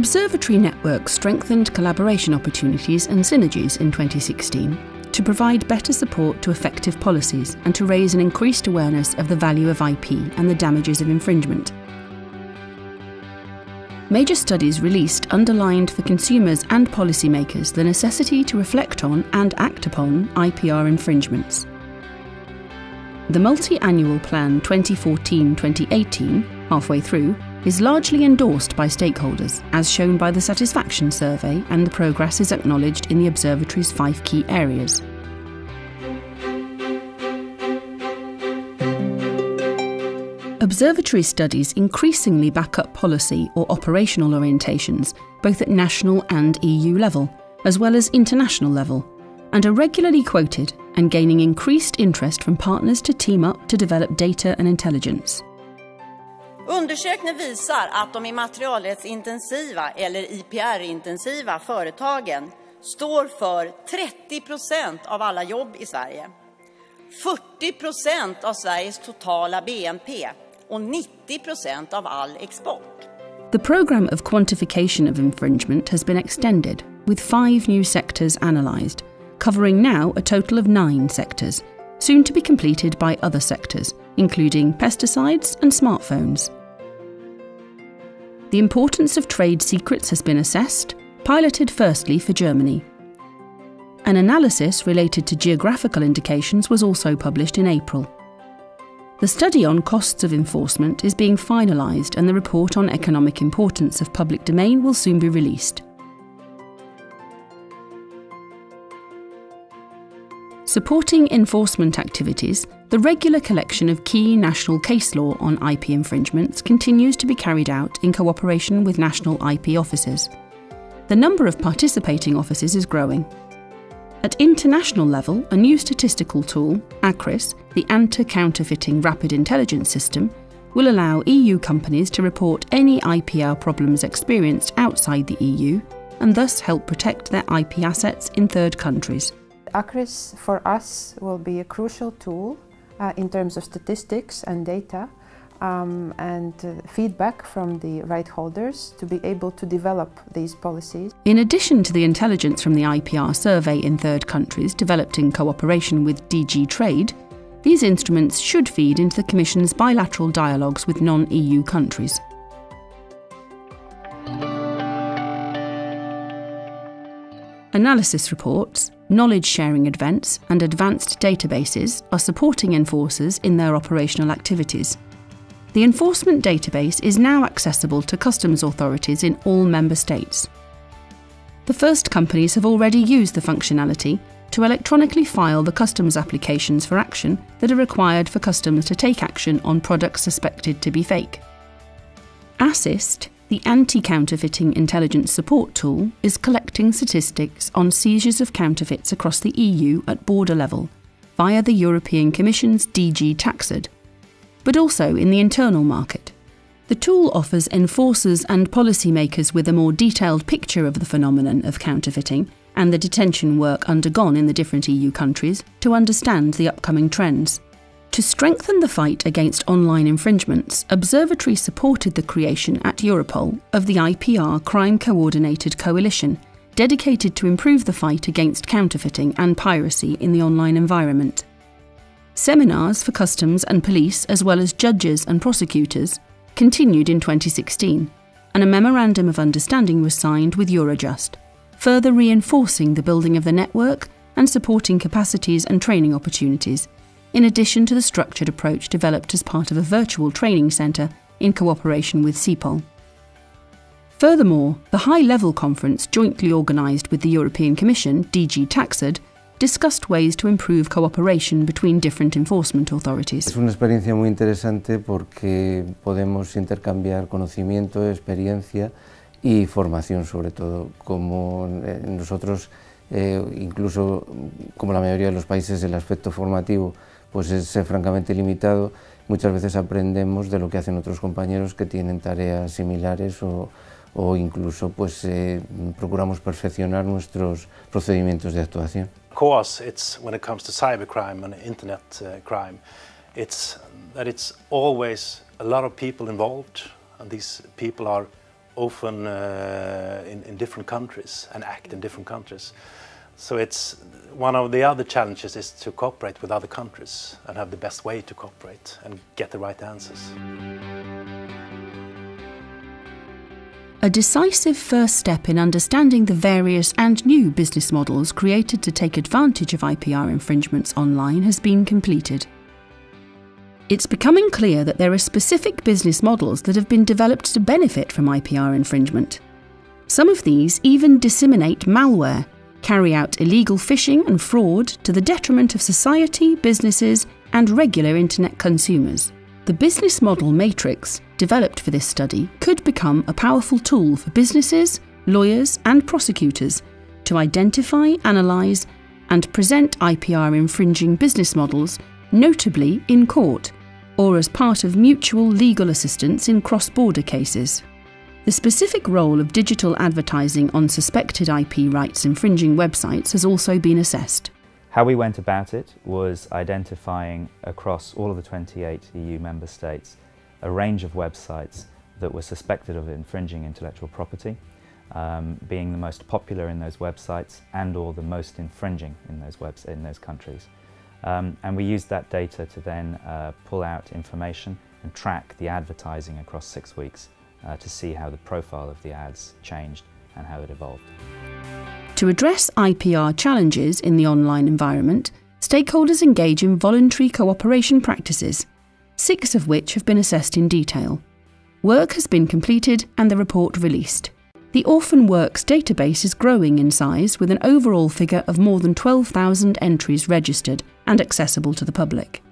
Observatory Network strengthened collaboration opportunities and synergies in 2016 to provide better support to effective policies and to raise an increased awareness of the value of IP and the damages of infringement. Major studies released underlined for consumers and policymakers the necessity to reflect on and act upon IPR infringements. The multi annual plan 2014 2018, halfway through, is largely endorsed by stakeholders, as shown by the satisfaction survey, and the progress is acknowledged in the Observatory's five key areas. Observatory studies increasingly back up policy or operational orientations, both at national and EU level, as well as international level, and are regularly quoted and gaining increased interest from partners to team up to develop data and intelligence. Undersökningen visar att de immaterialrättsintensiva eller IPR-intensiva företagen står för 30 procent av alla jobb i Sverige, 40 procent av Sveriges totala BNP och 90 procent av all export. The program of quantification of infringement has been extended, with five new sectors analysed, covering now a total of nine sectors, soon to be completed by other sectors, including pesticides and smartphones. The importance of trade secrets has been assessed, piloted firstly for Germany. An analysis related to geographical indications was also published in April. The study on costs of enforcement is being finalised and the report on economic importance of public domain will soon be released. Supporting enforcement activities, the regular collection of key national case law on IP infringements continues to be carried out in cooperation with national IP offices. The number of participating offices is growing. At international level, a new statistical tool, ACRIS, the Anti Counterfeiting Rapid Intelligence System, will allow EU companies to report any IPR problems experienced outside the EU and thus help protect their IP assets in third countries. ACRIS for us will be a crucial tool uh, in terms of statistics and data um, and uh, feedback from the right holders to be able to develop these policies. In addition to the intelligence from the IPR survey in third countries developed in cooperation with DG Trade, these instruments should feed into the Commission's bilateral dialogues with non EU countries. Analysis reports, knowledge sharing events, and advanced databases are supporting enforcers in their operational activities. The enforcement database is now accessible to customs authorities in all member states. The first companies have already used the functionality to electronically file the customs applications for action that are required for customs to take action on products suspected to be fake. ACIST, the anti counterfeiting intelligence support tool, is collecting statistics on seizures of counterfeits across the EU at border level via the European Commission's DG Taxud but also in the internal market. The tool offers enforcers and policymakers with a more detailed picture of the phenomenon of counterfeiting and the detention work undergone in the different EU countries to understand the upcoming trends. To strengthen the fight against online infringements, Observatory supported the creation at Europol of the IPR Crime Coordinated Coalition, dedicated to improve the fight against counterfeiting and piracy in the online environment. Seminars for customs and police, as well as judges and prosecutors, continued in 2016, and a memorandum of understanding was signed with Eurojust, further reinforcing the building of the network and supporting capacities and training opportunities, in addition to the structured approach developed as part of a virtual training centre in cooperation with CEPOL. Furthermore, the high level conference jointly organised with the European Commission, DG Taxud, discussed ways to improve cooperation between different enforcement authorities. Es una experiencia muy interesante porque podemos intercambiar conocimiento, experiencia y formación sobre todo. Como eh, nosotros, eh, incluso como la mayoría de los países, el aspecto formativo pues es francamente limitado, muchas veces aprendemos de lo que hacen otros compañeros que tienen tareas similares o, o incluso pues eh, procuramos perfeccionar nuestros procedimientos de actuación. Of course, it's when it comes to cybercrime and internet uh, crime, it's that it's always a lot of people involved, and these people are often uh, in, in different countries and act in different countries. So it's one of the other challenges is to cooperate with other countries and have the best way to cooperate and get the right answers. A decisive first step in understanding the various and new business models created to take advantage of IPR infringements online has been completed. It's becoming clear that there are specific business models that have been developed to benefit from IPR infringement. Some of these even disseminate malware, carry out illegal phishing and fraud to the detriment of society, businesses, and regular internet consumers. The business model matrix, developed for this study, could become a powerful tool for businesses, lawyers, and prosecutors to identify, analyse, and present IPR infringing business models, notably in court, or as part of mutual legal assistance in cross border cases. The specific role of digital advertising on suspected IP rights infringing websites has also been assessed. How we went about it was identifying across all of the 28 EU member states a range of websites that were suspected of infringing intellectual property, um, being the most popular in those websites and or the most infringing in those, webs in those countries. Um, and we used that data to then uh, pull out information and track the advertising across six weeks uh, to see how the profile of the ads changed and how it evolved. To address IPR challenges in the online environment, stakeholders engage in voluntary cooperation practices, six of which have been assessed in detail. Work has been completed and the report released. The Orphan Works database is growing in size with an overall figure of more than 12,000 entries registered and accessible to the public.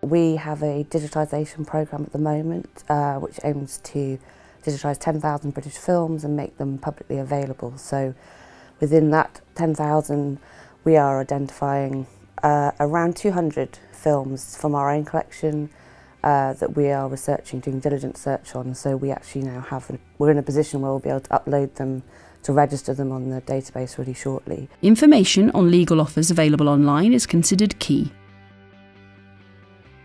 We have a digitisation programme at the moment uh, which aims to digitise 10,000 British films and make them publicly available. So within that 10,000 we are identifying uh, around 200 films from our own collection uh, that we are researching, doing diligent search on. So we actually now have, we're in a position where we'll be able to upload them to register them on the database really shortly. Information on legal offers available online is considered key.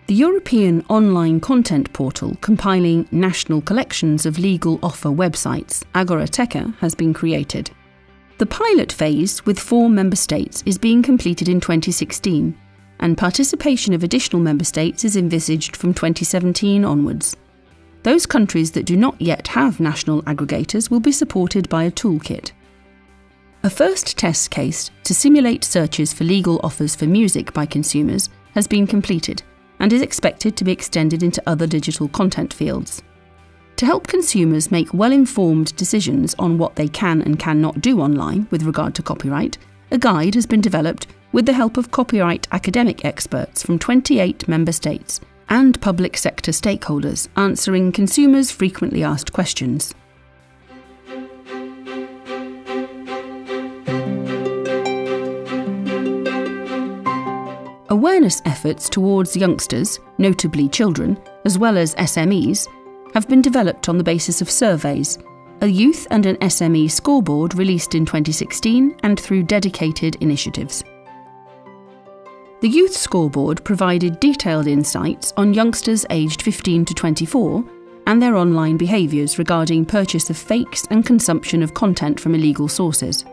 The European online content portal compiling national collections of legal offer websites, Agorateka, has been created. The pilot phase with four member states is being completed in 2016, and participation of additional member states is envisaged from 2017 onwards. Those countries that do not yet have national aggregators will be supported by a toolkit. A first test case to simulate searches for legal offers for music by consumers has been completed and is expected to be extended into other digital content fields. To help consumers make well informed decisions on what they can and cannot do online with regard to copyright, a guide has been developed with the help of copyright academic experts from 28 member states and public sector stakeholders answering consumers' frequently asked questions. Awareness efforts towards youngsters, notably children, as well as SMEs, have been developed on the basis of surveys, a youth and an SME scoreboard released in 2016 and through dedicated initiatives. The Youth Scoreboard provided detailed insights on youngsters aged 15 to 24 and their online behaviours regarding purchase of fakes and consumption of content from illegal sources.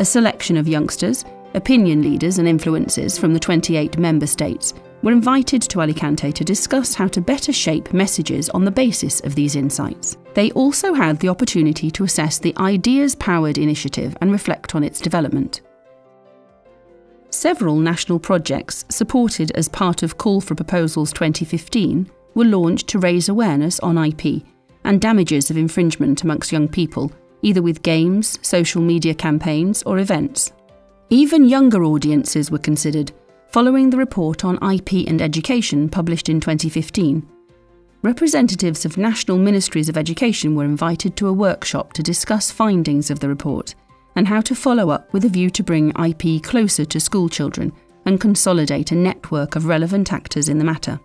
A selection of youngsters opinion leaders and influencers from the 28 member states were invited to Alicante to discuss how to better shape messages on the basis of these insights. They also had the opportunity to assess the Ideas Powered initiative and reflect on its development. Several national projects supported as part of Call for Proposals 2015 were launched to raise awareness on IP and damages of infringement amongst young people, either with games, social media campaigns, or events. Even younger audiences were considered, following the report on IP and education published in 2015. Representatives of national ministries of education were invited to a workshop to discuss findings of the report and how to follow up with a view to bring IP closer to school children and consolidate a network of relevant actors in the matter.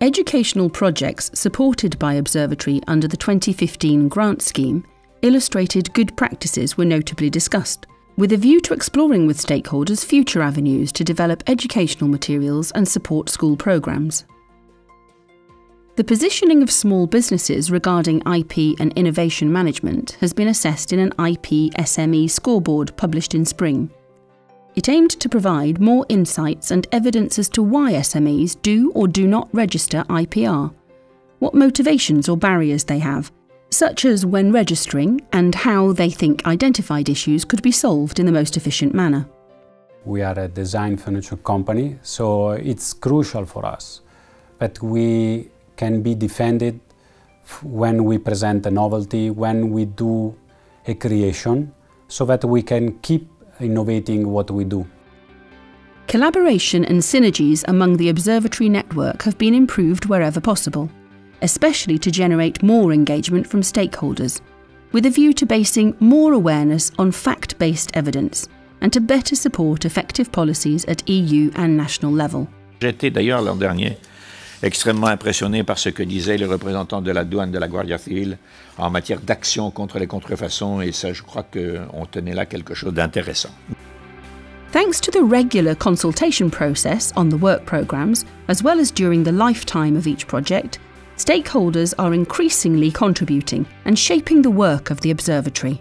Educational projects supported by Observatory under the 2015 grant scheme illustrated good practices were notably discussed with a view to exploring with stakeholders future avenues to develop educational materials and support school programmes. The positioning of small businesses regarding IP and innovation management has been assessed in an IP SME scoreboard published in spring. It aimed to provide more insights and evidence as to why SMEs do or do not register IPR, what motivations or barriers they have, such as when registering and how they think identified issues could be solved in the most efficient manner. We are a design furniture company, so it's crucial for us that we can be defended when we present a novelty, when we do a creation, so that we can keep innovating what we do. Collaboration and synergies among the observatory network have been improved wherever possible, especially to generate more engagement from stakeholders, with a view to basing more awareness on fact based evidence and to better support effective policies at EU and national level. J'étais d'ailleurs l'an dernier extrêmement impressionné par ce que disaient les représentants de la douane de la Guardia Civile en matière d'action contre les contrefaçons et ça je crois qu'on tenait là quelque chose d'intéressant. Thanks to the regular consultation process on the work programmes, as well as during the lifetime of each project, stakeholders are increasingly contributing and shaping the work of the observatory.